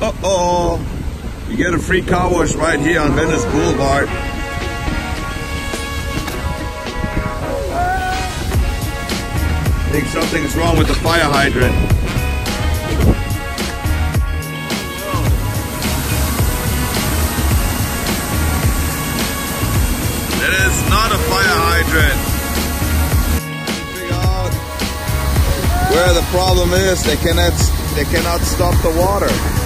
Uh-oh. You get a free car wash right here on Venice Boulevard. I think something's wrong with the fire hydrant. It is not a fire hydrant. Where the problem is. They cannot they cannot stop the water.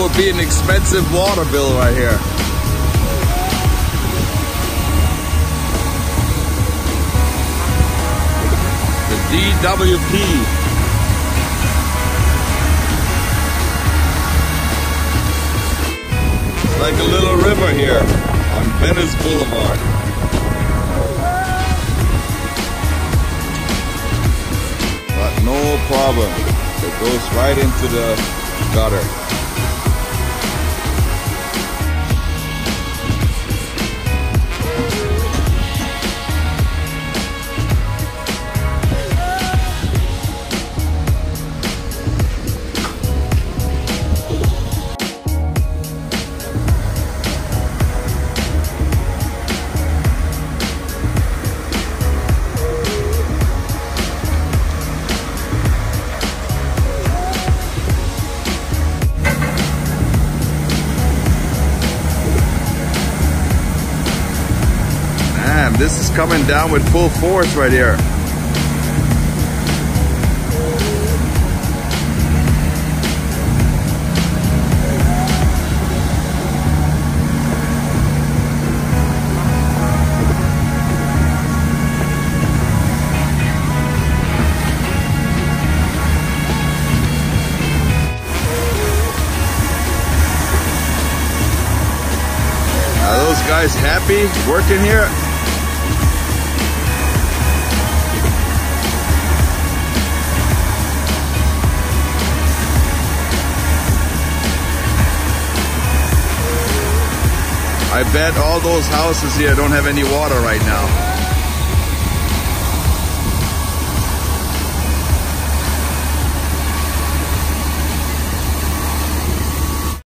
Would be an expensive water bill right here. The DWP. It's like a little river here on Venice Boulevard. But no problem. It goes right into the gutter. Man, this is coming down with full force right here. Are those guys happy working here? I bet all those houses here don't have any water right now.